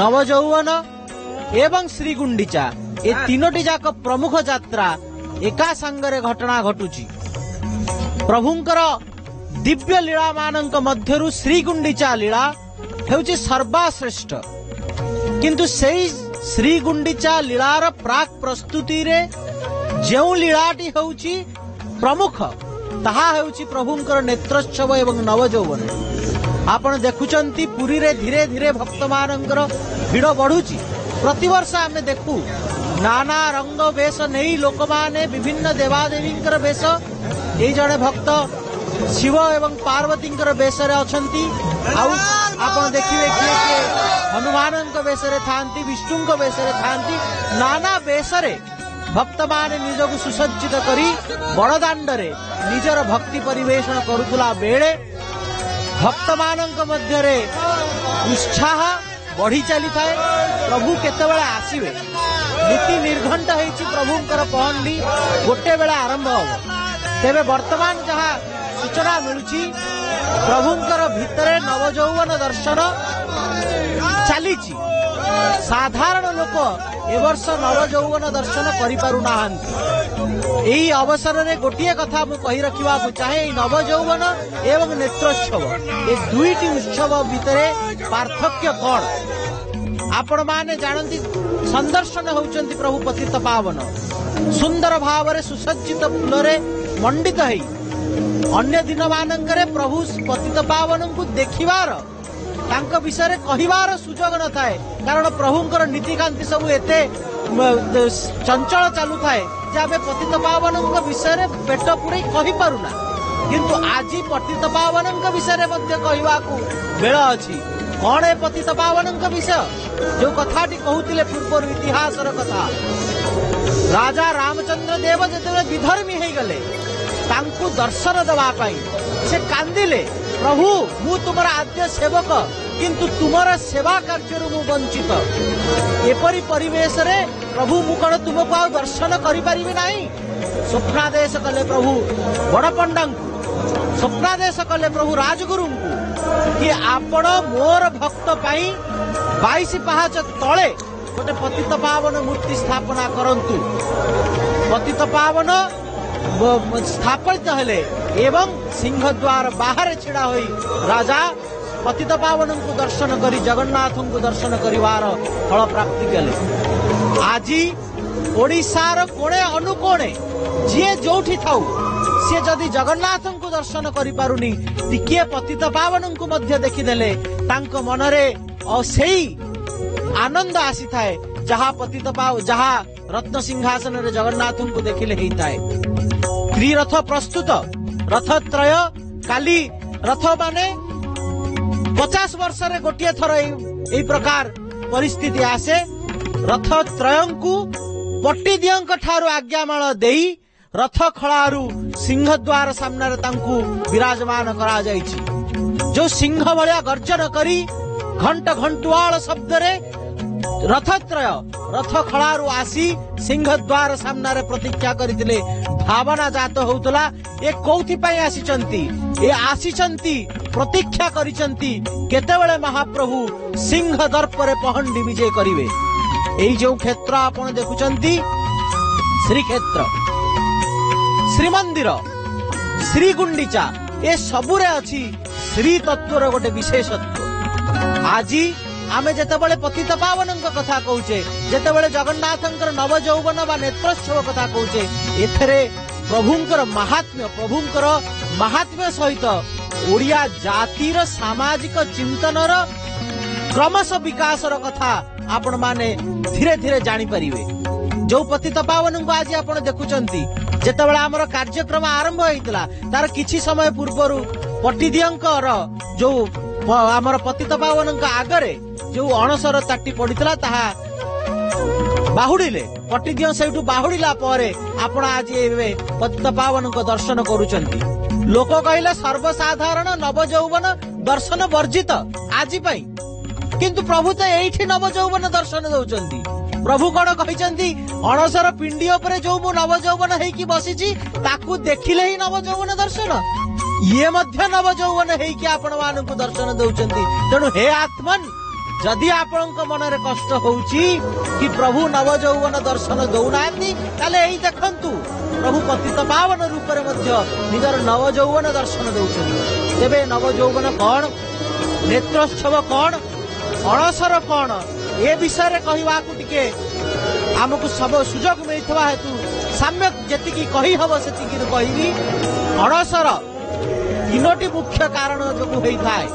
ନବଯୌବନ ଏବଂ ଶ୍ରୀଗୁଣ୍ଡିଚା ଏ ତିନୋଟି ଯାକ ପ୍ରମୁଖ ଯାତ୍ରା ଏକା ସାଙ୍ଗରେ ଘଟଣା ଘଟୁଛି ପ୍ରଭୁଙ୍କର ଦିବ୍ୟ ଲୀଳା ମାନଙ୍କ ମଧ୍ୟରୁ ଶ୍ରୀଗୁଣ୍ଡିଚା ଲୀଳା ହେଉଛି ସର୍ବାଶ୍ରେଷ୍ଠ କିନ୍ତୁ ସେଇ ଶ୍ରୀଗୁଣ୍ଡିଚା ଲୀଳାର ପ୍ରାକ୍ ପ୍ରସ୍ତୁତିରେ ଯେଉଁ ଲୀଳାଟି ହେଉଛି ପ୍ରମୁଖ ତାହା ହେଉଛି ପ୍ରଭୁଙ୍କର ନେତ୍ରୋତ୍ସବ ଏବଂ ନବଯୌବନ ଆପଣ ଦେଖୁଛନ୍ତି ପୁରୀରେ ଧୀରେ ଧୀରେ ଭକ୍ତମାନଙ୍କର ଭିଡ଼ ବଢୁଛି ପ୍ରତିବର୍ଷ ଆମେ ଦେଖୁ ନାନା ରଙ୍ଗ ବେଶ ନେଇ ଲୋକମାନେ ବିଭିନ୍ନ ଦେବାଦେବୀଙ୍କର ବେଶ ଏଇ ଜଣେ ଭକ୍ତ ଶିବ ଏବଂ ପାର୍ବତୀଙ୍କର ବେଶରେ ଅଛନ୍ତି ଆଉ ଆପଣ ଦେଖିବେ କିଏ କିଏ ହନୁମାନଙ୍କ ବେଶରେ ଥାନ୍ତି ବିଷ୍ଣୁଙ୍କ ବେଶରେ ଥାନ୍ତି ନାନା ବେଶରେ ଭକ୍ତମାନେ ନିଜକୁ ସୁସଜ୍ଜିତ କରି ବଡ଼ଦାଣ୍ଡରେ ନିଜର ଭକ୍ତି ପରିବେଷଣ କରୁଥିଲା ବେଳେ ଭକ୍ତମାନଙ୍କ ମଧ୍ୟରେ ଉତ୍ସାହ ବଢି ଚାଲିଥାଏ ପ୍ରଭୁ କେତେବେଳେ ଆସିବେ ନୀତି ନିର୍ଘଣ୍ଟ ହେଇଛି ପ୍ରଭୁଙ୍କର ପହଣ୍ଡି ଗୋଟେ ବେଳେ ଆରମ୍ଭ ହବ ତେବେ ବର୍ତ୍ତମାନ ଯାହା ସୂଚନା ମିଳୁଛି ପ୍ରଭୁଙ୍କର ଭିତରେ ନବଯୌବନ ଦର୍ଶନ ଚାଲିଛି। ସାଧାରଣ ଲୋକ ଏ ବର୍ଷ ନବଯୌବନ ଦର୍ଶନ କରିପାରୁନାହାନ୍ତି। ଏହି ଅବସରରେ ଗୋଟିଏ କଥା ମୁଁ କହି ରଖିବାକୁ ଚାହେଁ ଏହି ନବଯୌବନ ଏବଂ ନେତ୍ରୋତ୍ସବ ଏ ଦୁଇଟି ଉତ୍ସବ ଭିତରେ ପାର୍ଥକ୍ୟ କଣ? ଆପଣମାନେ ଜାଣନ୍ତି ସନ୍ଦର୍ଶନ ହେଉଛନ୍ତି ପ୍ରଭୁ ପତିତ ପାବନ। ସୁନ୍ଦର ଭାବରେ ସୁସଜ୍ଜିତ ଫୁଲରେ ମଣ୍ଡିତ ହେଇ ଅନ୍ୟ ଦିନମାନଙ୍କରେ ପ୍ରଭୁ ପତିତ ପାବନଙ୍କୁ ଦେଖିବାର ତାଙ୍କ ବିଷୟରେ କହିବାର ସୁଯୋଗ ନଥାଏ। କାରଣ ପ୍ରଭୁଙ୍କର ନୀତିକାନ୍ତି ସବୁ ଏତେ ମ, ଚଞ୍ଚଳ ଚାଲୁଥାଏ ଯେ ଆମେ ପତିତ ପାବନଙ୍କ ବିଷୟରେ ପେଟ ପୁରେଇ କହିପାରୁନା। କିନ୍ତୁ ଆଜି ପତିତ ପାବନଙ୍କ ବିଷୟରେ ମଧ୍ୟ କହିବାକୁ ବେଳ ଅଛି। କଣ ଏ ପତିତ ପାବନଙ୍କ ବିଷୟ? ଯୋଉ କଥାଟି କହୁଥିଲେ ପୂର୍ବରୁ ଇତିହାସର କଥା। ରାଜା ରାମଚନ୍ଦ୍ର ଦେବ ଯେତେବେଳେ ବିଧର୍ମୀ ହେଇଗଲେ ତାଙ୍କୁ ଦର୍ଶନ ଦେବା ପାଇଁ ସେ କାନ୍ଦିଲେ। ପ୍ରଭୁ ମୁଁ ତୁମର ଆଦ୍ୟ ସେବକ କିନ୍ତୁ ତୁମର ସେବା କାର୍ଯ୍ୟରୁ ମୁଁ ବଞ୍ଚିତ। ଏପରି ପରିବେଶରେ ପ୍ରଭୁ ମୁଁ କଣ ତୁମକୁ ଆଉ ଦର୍ଶନ କରିପାରିବି ନାହିଁ? ସ୍ୱପ୍ନାଦେଶ କଲେ ପ୍ରଭୁ ବଡ ପଣ୍ଡାଙ୍କୁ ସ୍ୱପ୍ନାଦେଶ କଲେ ପ୍ରଭୁ ରାଜଗୁରୁଙ୍କୁ। କି ଆପଣ ମୋର ଭକ୍ତ ପାଇଁ ବାଇଶ ପାହାଚ ତଳେ ଗୋଟେ ପତିତ ପାବନ ମୂର୍ତ୍ତି ସ୍ଥାପନା କରନ୍ତୁ। ପତିତ ପାବନ ବ- ବ- ସ୍ଥାପିତ ହେଲେ ଏବଂ ସିଂହଦ୍ୱାର ବାହାରେ ଛିଡା ହୋଇ ରାଜା ପତିତ ପାବନଙ୍କୁ ଦର୍ଶନ କରି ଜଗନ୍ନାଥଙ୍କୁ ଦର୍ଶନ କରିବାର ଫଳ ପ୍ରାପ୍ତି କଲେ ଆଜି ଓଡ଼ିଶାର କୋଣେ ଅନୁକୋଣେ ଯିଏ ଯୋଉଠି ଥାଉ ସିଏ ଯଦି ଜଗନ୍ନାଥଙ୍କୁ ଦର୍ଶନ କରିପାରୁନି ଟିକିଏ ପତିତ ପାବନଙ୍କୁ ମଧ୍ୟ ଦେଖିଦେଲେ ତାଙ୍କ ମନରେ ଅ ସେଇ ଆନନ୍ଦ ଆସିଥାଏ ଯାହା ପତିତ ପାଉ ଯାହା ରତ୍ନ ସିଂହାସନରେ ଜଗନ୍ନାଥଙ୍କୁ ଦେଖିଲେ ହେଇଥାଏ ତ୍ରିରଥ ପ୍ରସ୍ତୁତ ରଥତ୍ରୟ କାଲି ରଥ ମାନେ ପଚାଶ ବର୍ଷରେ ଗୋଟିଏ ଥର ଏଇ ଏଇ ପ୍ରକାର ପରିସ୍ଥିତି ଆସେ। ରଥତ୍ରୟଙ୍କୁ ପଟିଦିଅଙ୍କ ଠାରୁ ଆଜ୍ଞାମାଳ ଦେଇ ରଥ ଖଳାରୁ ସିଂହଦ୍ୱାର ସାମ୍ନାରେ ତାଙ୍କୁ ବିରାଜମାନ କରାଯାଇଛି। ଯୋଉ ସିଂହ ଭଳିଆ ଗର୍ଜନ କରି ଘଣ୍ଟ ଘଣ୍ଟୁଆଳ ଶବ୍ଦରେ ରଥତ୍ରୟ ରଥ ଖଳାରୁ ଆସି ସିଂହଦ୍ୱାର ସାମ୍ନାରେ ପ୍ରତୀକ୍ଷା କରିଥିଲେ ଭାବନା ଜାତ ହଉଥିଲା ଏ କୋଉଥିପାଇଁ ଆସିଛନ୍ତି ଏ ଆସିଛନ୍ତି ପ୍ରତୀକ୍ଷା କରିଛନ୍ତି କେତେବେଳେ ମହାପ୍ରଭୁ ସିଂହ ଦର୍ପରେ ପହଣ୍ଡି ବିଜେ କରିବେ ଏଇ ଯୋଉ କ୍ଷେତ୍ର ଆପଣ ଦେଖୁଛନ୍ତି ଶ୍ରୀକ୍ଷେତ୍ର ଶ୍ରୀମନ୍ଦିର ଶ୍ରୀଗୁଣ୍ଡିଚା ଏ ସବୁରେ ଅଛି ଶ୍ରୀ ତତ୍ଵର ଗୋଟେ ବିଶେଷତ୍ୱ ଆଜି ଆମେ ଯେତେବେଳେ ପତିତ ପାବନଙ୍କ କଥା କହୁଛେ ଯେତେବେଳେ ଜଗନ୍ନାଥଙ୍କର ନବଯୌବନ ବା ନେତ୍ରୋତ୍ସବ କଥା କହୁଛେ ଏଥିରେ ପ୍ରଭୁଙ୍କର ମାହାତ୍ମ୍ୟ ପ୍ରଭୁଙ୍କର ମାହାତ୍ମ୍ୟ ସହିତ ଓଡ଼ିଆ ଜାତିର ସାମାଜିକ ଚିନ୍ତନର କ୍ରମଶଃ ବିକାଶର କଥା ଆପଣମାନେ ଧୀରେ ଧୀରେ ଜାଣିପାରିବେ। ଯୋଉ ପତିତ ପାବନଙ୍କୁ ଆଜି ଆପଣ ଦେଖୁଛନ୍ତି ଯେତେବେଳେ ଆମର କାର୍ଯ୍ୟକ୍ରମ ଆରମ୍ଭ ହେଇଥିଲା ତାର କିଛି ସମୟ ପୂର୍ବରୁ ପଟିଦିଅଙ୍କର ଯୋଉ ଆମର ପତିତ ପାବନଙ୍କ ଆଗରେ ଯୋଉ ଅଣସର ତାଟି ପଡିଥିଲା ତାହା ବାହୁଡିଲେ। ପଟିଦିଅ ସେଇଠୁ ବାହୁଡିଲା ପରେ ଆପଣ ଆଜି ଏବେ ପତିତ ପାବନଙ୍କ ଦର୍ଶନ କରୁଛନ୍ତି। ଲୋକ କହିଲେ ସର୍ବସାଧାରଣ ନବଯୌବନ ଦର୍ଶନ ବର୍ଜିତ ଆଜି ପାଇଁ। କିନ୍ତୁ ପ୍ରଭୁ ତ ଏଇଠି ନବଯୌବନ ଦର୍ଶନ ଦଉଛନ୍ତି। ପ୍ରଭୁ କଣ କହିଛନ୍ତି? ଅଣସର ପିଣ୍ଡି ଉପରେ ଯୋଉ ମୁଁ ନବଯୌବନ ହେଇକି ବସିଛି ତାକୁ ଦେଖିଲେ ହିଁ ନବଯୌବନ ଦର୍ଶନ। ଇଏ ମଧ୍ୟ ନବଯୌବନ ହେଇକି ଆପଣ ମାନଙ୍କୁ ଦର୍ଶନ ଦଉଛନ୍ତି। ତେଣୁ ହେ ଆତ୍ମନ୍ ଯଦି ଆପଣଙ୍କ ମନରେ କଷ୍ଟ ହଉଛି କି ପ୍ରଭୁ ନବ ଯୌବନ ଦର୍ଶନ ଦଉନାହାନ୍ତି ତାହେଲେ ଏଇ ଦେଖନ୍ତୁ ପ୍ରଭୁ ପତିତ ପାବନ ରୂପରେ ମଧ୍ୟ ନିଜର ନବ ଯୌବନ ଦର୍ଶନ ଦଉଛନ୍ତି। ତେବେ ନବ ଯୌବନ କଣ? ନେତ୍ରୋତ୍ସବ କଣ? ଅଣସର କଣ? ଏ ବିଷୟରେ କହିବାକୁ ଟିକେ ଆମକୁ ସବୁ ସୁଯୋଗ ମିଳିଥିବା ହେତୁ ସାମ୍ୟକ ଯେତିକି କହିହବ ସେତିକି କହିବି। ଅଣସର ତିନୋଟି ମୁଖ୍ୟ କାରଣ ଯୋଗୁଁ ହେଇଥାଏ।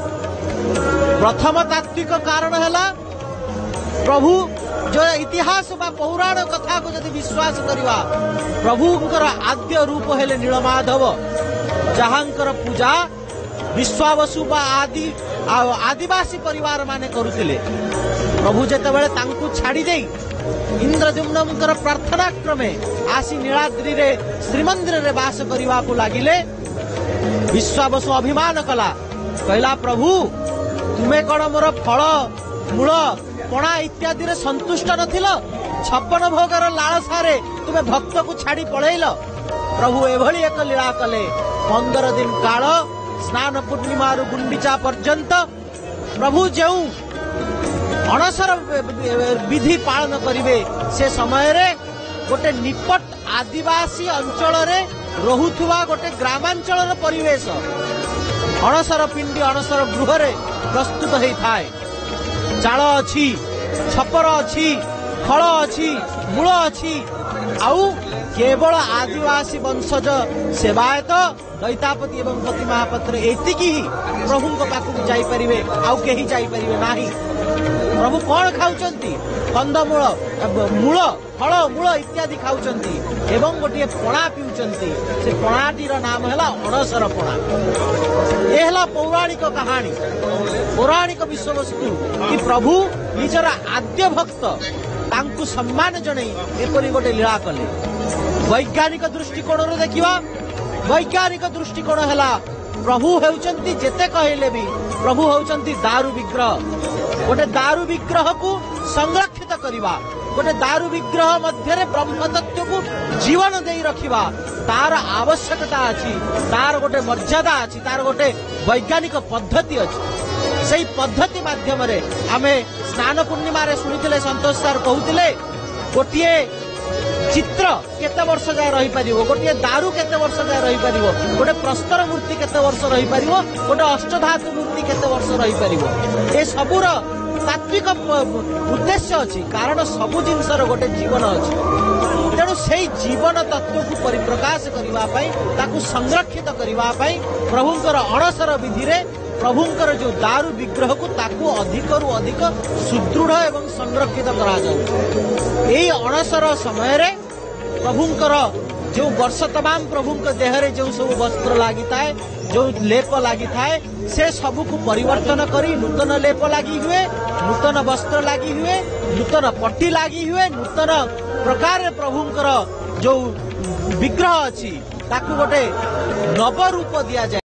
प्रथम तात्विक कारण है प्रभु, जो इतिहास बा पौराण कथा को जदि विश्वास करवा प्रभु आद्य रूप है नीलमाधव जहाँ पूजा, विश्वावसु आदि आदिवासी परिवार माने करुले प्रभु जेतेबेले छाड़ी प्रार्थना क्रमे आसी नीलाद्री रे श्रीमंदिर रे वास करने को लगिले, विश्वावसु अभिमान कला, कहला, प्रभु ତୁମେ କଣ ମୋର ଫଳ ମୂଳ ପଣା ଇତ୍ୟାଦିରେ ସନ୍ତୁଷ୍ଟ ନଥିଲ? ଛପନ ଭୋଗର ଲାଳସାରେ ତୁମେ ଭକ୍ତକୁ ଛାଡି ପଳେଇଲ। ପ୍ରଭୁ ଏଭଳି ଏକ ଲୀଳା କଲେ। ପନ୍ଦର ଦିନ କାଳ ସ୍ନାନ ପୂର୍ଣ୍ଣିମାରୁ ଗୁଣ୍ଡିଚା ପର୍ଯ୍ୟନ୍ତ ପ୍ରଭୁ ଯେଉଁ ଅଣସର ବିଧି ପାଳନ କରିବେ ସେ ସମୟରେ ଗୋଟେ ନିପଟ ଆଦିବାସୀ ଅଞ୍ଚଳରେ ରହୁଥିବା ଗୋଟେ ଗ୍ରାମାଞ୍ଚଳର ପରିବେଶ। ଅଣସର ପିଣ୍ଡି ଅଣସର ଗୃହରେ ପ୍ରସ୍ତୁତ ହେଇଥାଏ। ଚାଳ ଅଛି ଛପର ଅଛି ଫଳ ଅଛି ମୂଳ ଅଛି। ଆଉ କେବଳ ଆଦିବାସୀ ବଂଶଜ ସେବାୟତ ଦୈତାପତି ଏବଂ ପତି ମହାପାତ୍ର ଏତିକି ହିଁ ପ୍ରଭୁଙ୍କ ପାଖକୁ ଯାଇପାରିବେ ଆଉ କେହି ଯାଇପାରିବେ ନାହିଁ। ପ୍ରଭୁ କଣ ଖାଉଛନ୍ତି କନ୍ଦମୂଳ ମୂଳ ଫଳ ମୂଳ ଇତ୍ୟାଦି ଖାଉଛନ୍ତି ଏବଂ ଗୋଟିଏ ପଣା ପିଉଛନ୍ତି ସେ ପଣାଟିର ନାମ ହେଲା ଅଣସର ପଣା। ଏ ହେଲା ପୌରାଣିକ କାହାଣୀ। ପୌରାଣିକ ବିଶ୍ୱବସ୍ତୁ କି ପ୍ରଭୁ ନିଜର ଆଦ୍ୟ ଭକ୍ତ ତାଙ୍କୁ ସମ୍ମାନ ଜଣେଇ ଏପରି ଗୋଟେ ଲୀଳା କଲେ। ବୈଜ୍ଞାନିକ ଦୃଷ୍ଟିକୋଣରୁ ଦେଖିବା। ବୈଜ୍ଞାନିକ ଦୃଷ୍ଟିକୋଣ ହେଲା ପ୍ରଭୁ ହେଉଛନ୍ତି ଯେତେ କହିଲେ ବି ପ୍ରଭୁ ହେଉଛନ୍ତି ଦାରୁ ବିଗ୍ରହ। ଗୋଟେ ଦାରୁ ବିଗ୍ରହକୁ ସଂରକ୍ଷିତ କରିବା ଗୋଟେ ଦାରୁ ବିଗ୍ରହ ମଧ୍ୟରେ ବ୍ରହ୍ମ ତତ୍ତ୍ୱକୁ ଜୀବନ ଦେଇ ରଖିବା ତାର ଆବଶ୍ୟକତା ଅଛି ତାର ଗୋଟେ ମର୍ଯ୍ୟାଦା ଅଛି ତାର ଗୋଟେ ବୈଜ୍ଞାନିକ ପଦ୍ଧତି ଅଛି। ସେଇ ପଦ୍ଧତି ମାଧ୍ୟମରେ ଆମେ ସ୍ନାନ ପୂର୍ଣ୍ଣିମାରେ ଶୁଣିଥିଲେ ସନ୍ତୋଷ ସାର୍ କହୁଥିଲେ ଗୋଟିଏ ଚିତ୍ର କେତେ ବର୍ଷ ଯାଏ ରହିପାରିବ? ଗୋଟିଏ ଦାରୁ କେତେ ବର୍ଷ ଯାଏ ରହିପାରିବ? ଗୋଟେ ପ୍ରସ୍ତର ମୂର୍ତ୍ତି କେତେ ବର୍ଷ ରହିପାରିବ? ଗୋଟେ ଅଷ୍ଟଧାତୁ ମୂର୍ତ୍ତି କେତେ ବର୍ଷ ରହିପାରିବ? ଏ ସବୁର ତାତ୍ବିକ ଉଦ୍ଦେଶ୍ୟ ଅଛି। କାରଣ ସବୁ ଜିନିଷର ଗୋଟେ ଜୀବନ ଅଛି। ତେଣୁ ସେଇ ଜୀବନ ତତ୍ତ୍ୱକୁ ପରିପ୍ରକାଶ କରିବା ପାଇଁ ତାକୁ ସଂରକ୍ଷିତ କରିବା ପାଇଁ ପ୍ରଭୁଙ୍କର ଅଣସର ବିଧିରେ ପ୍ରଭୁଙ୍କର ଯୋଉ ଦାରୁ ବିଗ୍ରହକୁ ତାକୁ ଅଧିକରୁ ଅଧିକ ସୁଦୃଢ ଏବଂ ସଂରକ୍ଷିତ କରାଯାଉଛି ଏହି ଅଣସର ସମୟରେ ପ୍ରଭୁଙ୍କର ଯେଉଁ ବର୍ଷ ତମାମ ପ୍ରଭୁଙ୍କ ଦେହରେ ଯେଉଁ ସବୁ ବସ୍ତ୍ର ଲାଗିଥାଏ ଯେଉଁ ଲେପ ଲାଗିଥାଏ ସେ ସବୁକୁ ପରିବର୍ତ୍ତନ କରି ନୂତନ ଲେପ ଲାଗି ହୁଏ ନୂତନ ବସ୍ତ୍ର ଲାଗି ହୁଏ ନୂତନ ପଟି ଲାଗି ହୁଏ ନୂତନ ପ୍ରକାରରେ ପ୍ରଭୁଙ୍କର ଯୋଉ ବିଗ୍ରହ ଅଛି ତାକୁ ଗୋଟେ ନବ ରୂପ ଦିଆଯାଏ